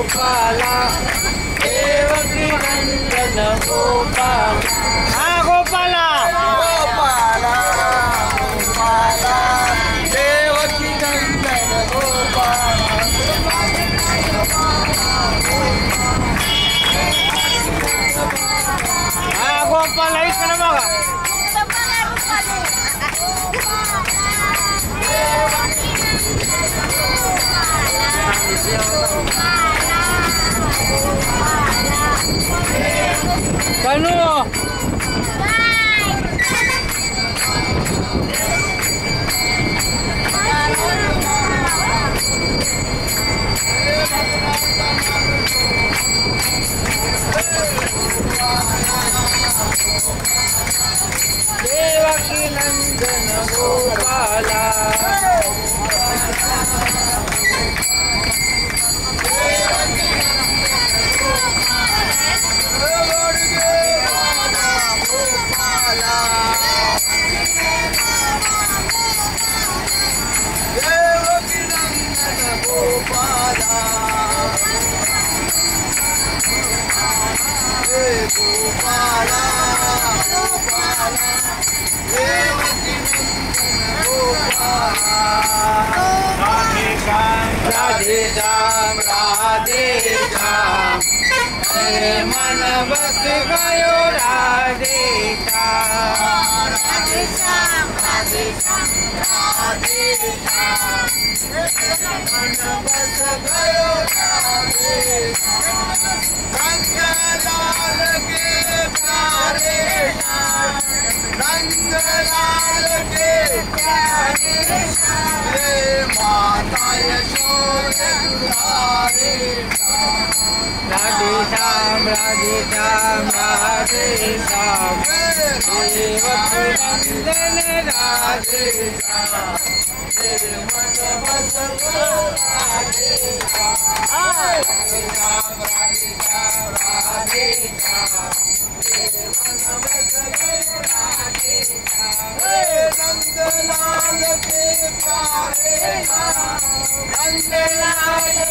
gopala eva nirandana gopala. Ha gopala! Devaki नंदन गोपाला राधे श्याम राधे श्याम मन बस गयो राधे राधे राधे श्याम राधे श्याम राधे श्याम मन राधे राधे श्याम राधे श्याम राधे श्याम मेरे मन बस गयो राधे श्याम हे नंद लाल के प्यारे